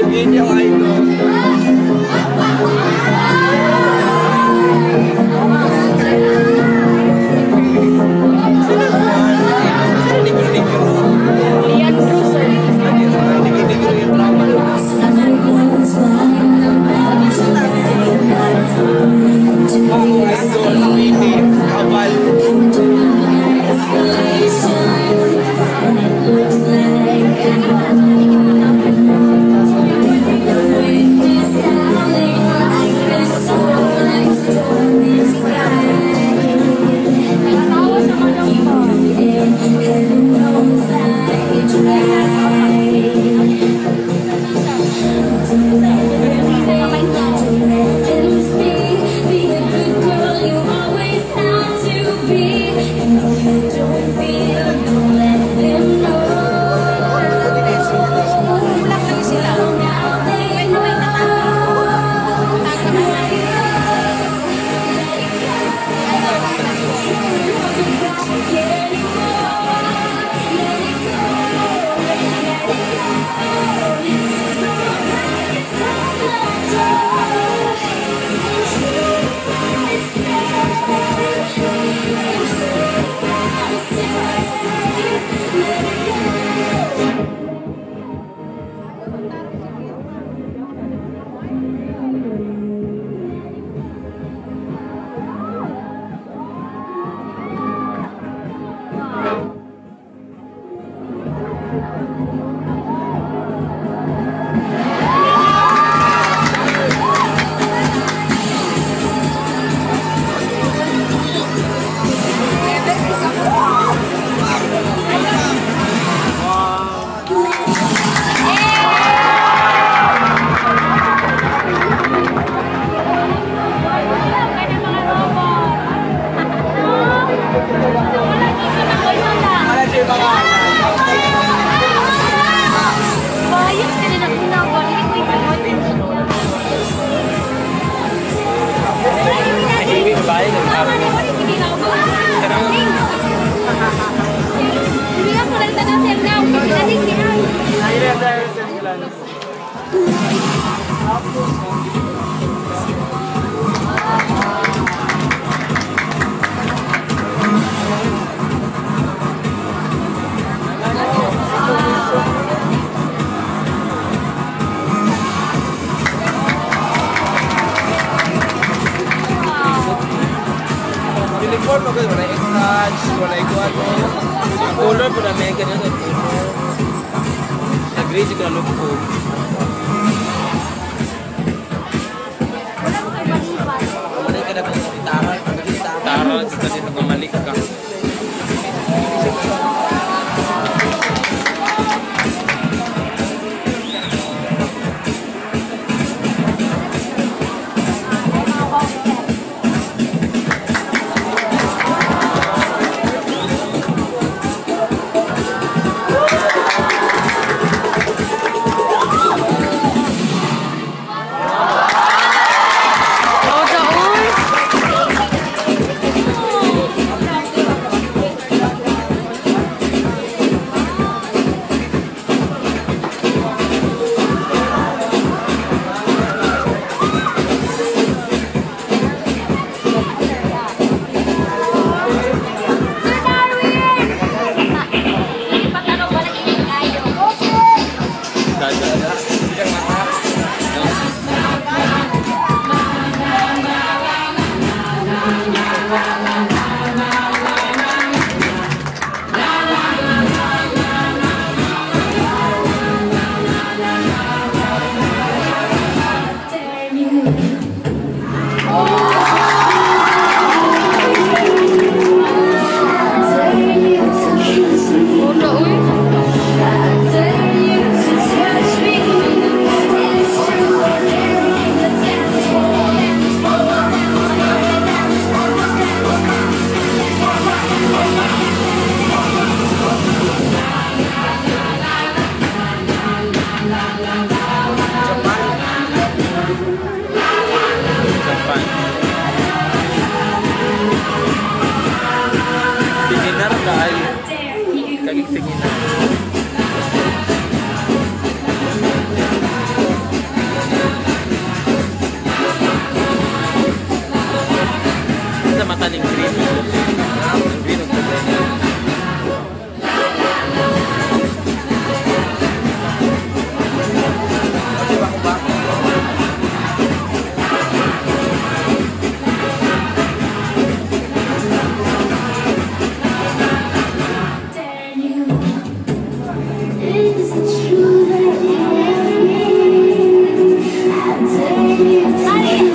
seguinte, ela aí, então. Sa Milan. Uniform ako, wala exage, wala ikuan mo. Color ganyan ang Crazy ka look po. Wala ka na ba sa gitara? Gitara, sa dito kumalik ka. I